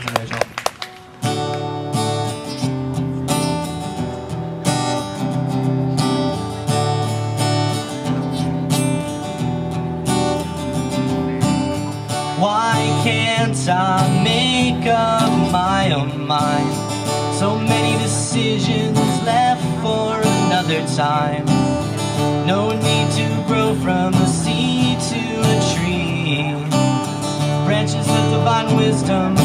Rachel. Why can't I make up my own mind? So many decisions left for another time. No need to grow from a seed to a tree. Branches of divine wisdom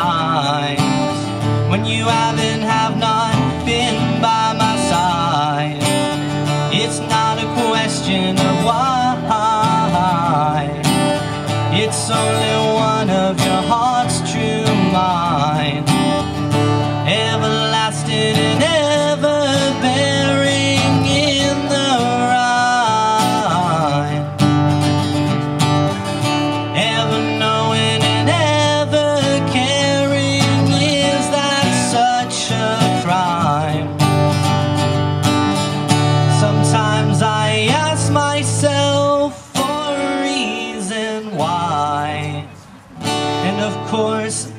times when you haven't have not been by my side. It's not a question of why. It's only one of your heart's true mind. Of course